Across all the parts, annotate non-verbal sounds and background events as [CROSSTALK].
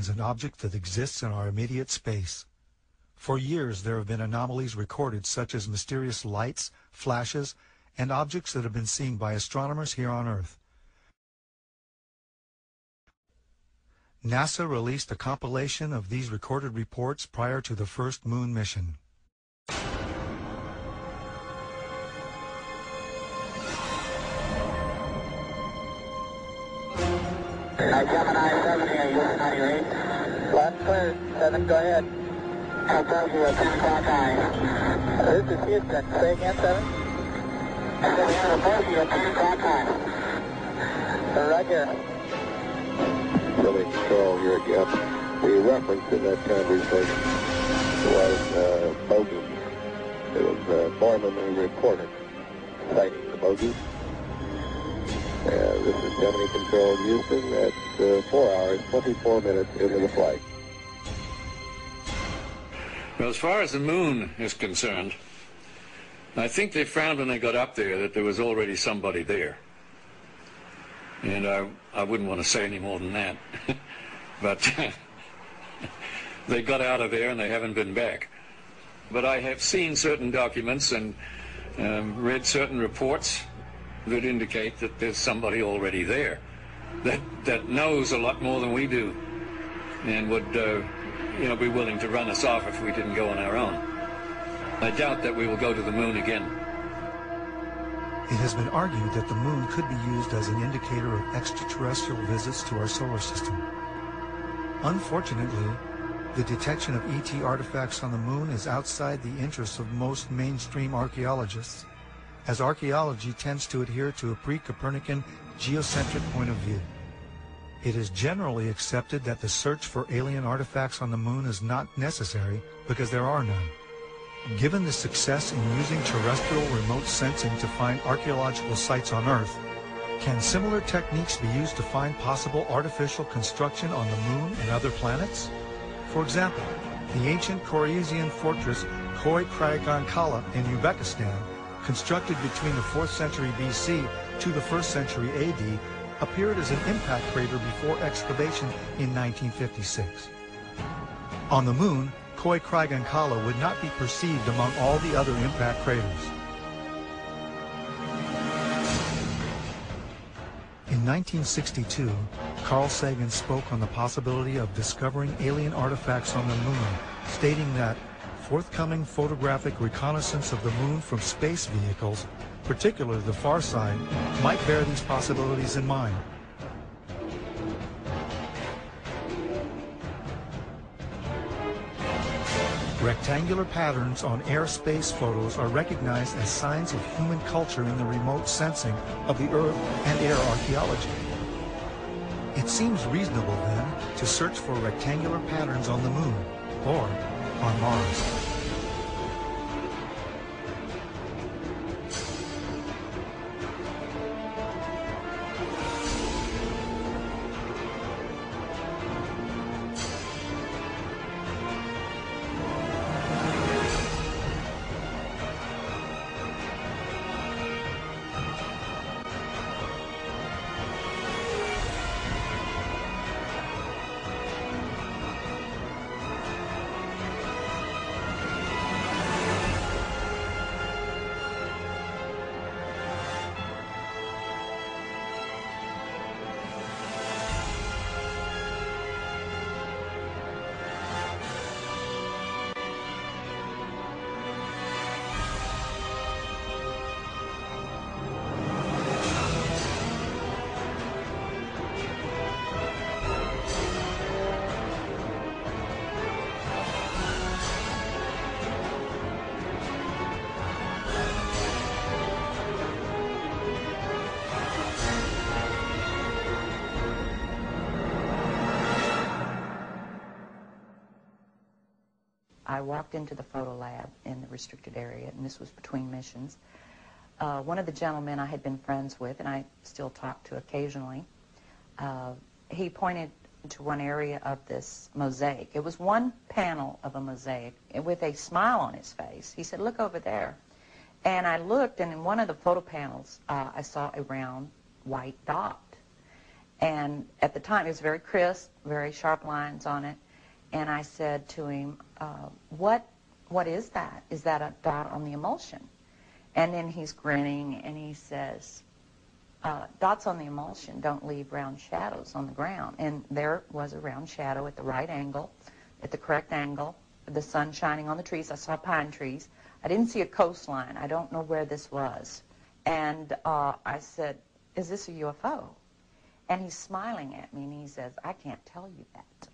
is an object that exists in our immediate space. For years, there have been anomalies recorded such as mysterious lights, flashes, and objects that have been seen by astronomers here on Earth. NASA released a compilation of these recorded reports prior to the first moon mission. Uh, Gemini 70, are you on your 8? Left clear. 7, go ahead. I told you at 10 o'clock high. This is Houston. Say again, 7. I said we had a bogey at 10 o'clock high. Right here. Building control here again. The reference in that conversation was uh, bogey. It was uh, Borman who reported sighting the bogey. This is Gemini Control Houston at uh, 4 hours, 24 minutes into the flight. Well, as far as the moon is concerned, I think they found when they got up there that there was already somebody there. And I, I wouldn't want to say any more than that. [LAUGHS] but [LAUGHS] they got out of there and they haven't been back. But I have seen certain documents and um, read certain reports that indicate that there's somebody already there that, that knows a lot more than we do and would, uh, you know, be willing to run us off if we didn't go on our own. I doubt that we will go to the moon again. It has been argued that the moon could be used as an indicator of extraterrestrial visits to our solar system. Unfortunately, the detection of ET artifacts on the moon is outside the interests of most mainstream archaeologists, as archaeology tends to adhere to a pre-Copernican geocentric point of view. It is generally accepted that the search for alien artifacts on the moon is not necessary because there are none. Given the success in using terrestrial remote sensing to find archaeological sites on Earth, can similar techniques be used to find possible artificial construction on the moon and other planets? For example, the ancient Khorasan fortress Kragankala in Uzbekistan, constructed between the 4th century BC to the 1st century AD, appeared as an impact crater before excavation in 1956. On the moon, Khoi Kragan Kala would not be perceived among all the other impact craters. In 1962, Carl Sagan spoke on the possibility of discovering alien artifacts on the moon, stating that forthcoming photographic reconnaissance of the moon from space vehicles, particularly the far side, might bear these possibilities in mind. Rectangular patterns on aerospace photos are recognized as signs of human culture in the remote sensing of the Earth and air archaeology. It seems reasonable, then, to search for rectangular patterns on the Moon or on Mars. I walked into the photo lab in the restricted area, and this was between missions. Uh, one of the gentlemen I had been friends with, and I still talk to occasionally, uh, he pointed to one area of this mosaic. It was one panel of a mosaic with a smile on his face. He said, look over there. And I looked, and in one of the photo panels, uh, I saw a round white dot. And at the time, it was very crisp, very sharp lines on it. And I said to him, uh, what, what is that? Is that a dot on the emulsion? And then he's grinning and he says, uh, dots on the emulsion don't leave round shadows on the ground. And there was a round shadow at the right angle, at the correct angle, the sun shining on the trees. I saw pine trees. I didn't see a coastline. I don't know where this was. And uh, I said, is this a UFO? And he's smiling at me and he says, I can't tell you that.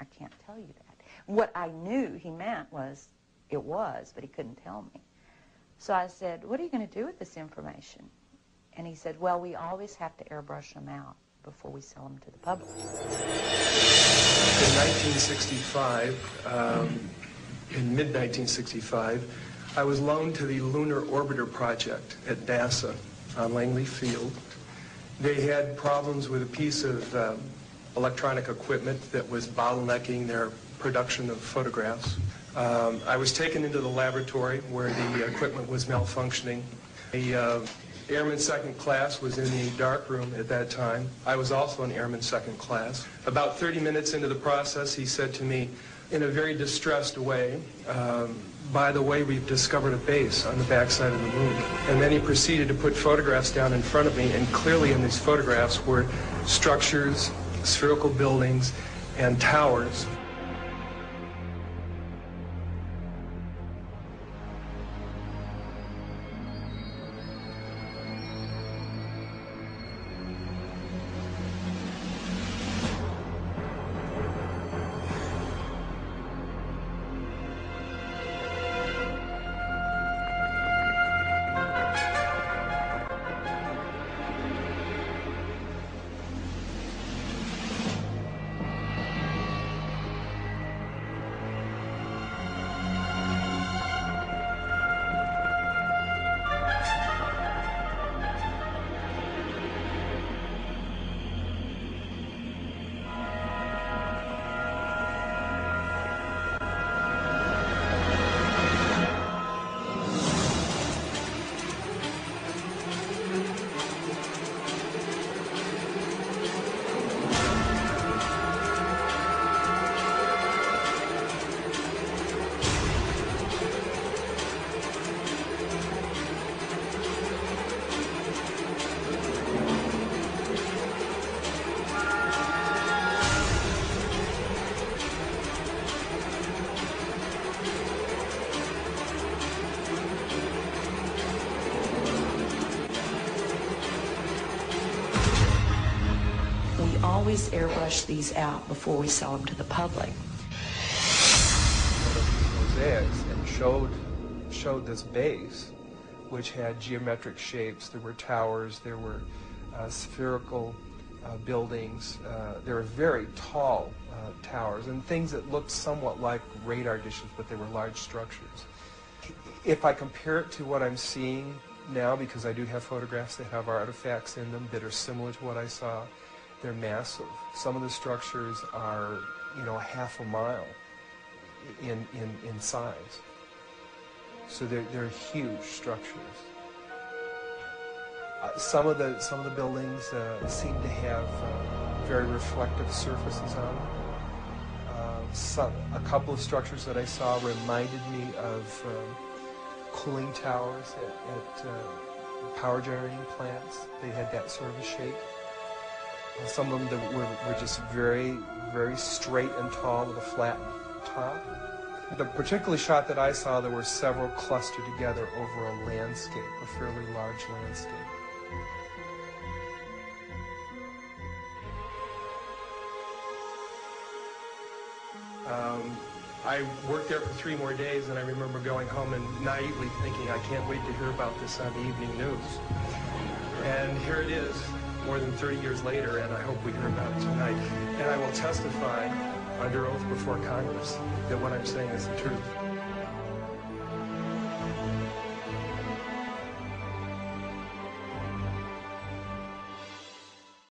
I can't tell you that. What I knew he meant was it was, but he couldn't tell me. So I said, what are you going to do with this information? And he said, well, we always have to airbrush them out before we sell them to the public. In 1965, um, in mid-1965, I was loaned to the Lunar Orbiter Project at NASA on Langley Field. They had problems with a piece of um, electronic equipment that was bottlenecking their production of photographs. Um, I was taken into the laboratory where the equipment was malfunctioning. The uh, airman second class was in the dark room at that time. I was also an airman second class. About 30 minutes into the process, he said to me in a very distressed way, um, by the way, we've discovered a base on the backside of the moon. And then he proceeded to put photographs down in front of me, and clearly in these photographs were structures, spherical buildings, and towers. Always airbrush these out before we sell them to the public. mosaics and showed showed this base, which had geometric shapes. There were towers. There were uh, spherical uh, buildings. Uh, there were very tall uh, towers and things that looked somewhat like radar dishes, but they were large structures. If I compare it to what I'm seeing now, because I do have photographs that have artifacts in them that are similar to what I saw, they're massive. Some of the structures are, you know, half a mile in, in, in size. So they're, they're huge structures. Uh, some of the some of the buildings uh, seem to have uh, very reflective surfaces on them. Uh, some, a couple of structures that I saw reminded me of um, cooling towers at, at uh, power generating plants. They had that sort of a shape. Some of them that were, were just very, very straight and tall with a flat top. The particular shot that I saw, there were several clustered together over a landscape, a fairly large landscape. Um, I worked there for three more days, and I remember going home and naively thinking, I can't wait to hear about this on the evening news. And here it is, more than 30 years later, and I hope we hear about it tonight. And I will testify under oath before Congress that what I'm saying is the truth.